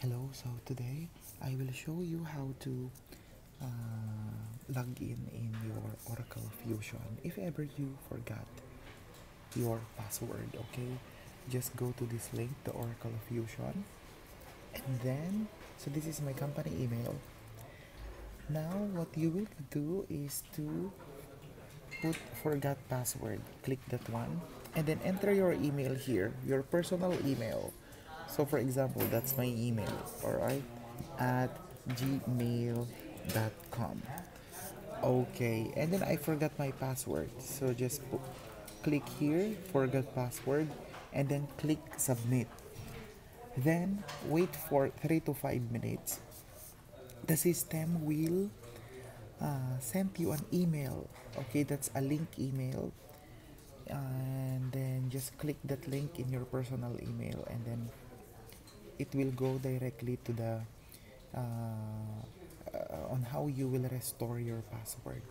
Hello, so today I will show you how to uh, log in in your Oracle Fusion. If ever you forgot your password, okay, just go to this link, the Oracle Fusion, and then, so this is my company email. Now, what you will do is to put forgot password, click that one, and then enter your email here, your personal email so for example that's my email all right at gmail.com okay and then i forgot my password. So just put, click here forget password and then click submit. Then wait for three to five minutes. The system will uh, send you an email. Okay that's a link email. And then just click that link in your personal email and then it will go directly to the uh, uh, on how you will restore your password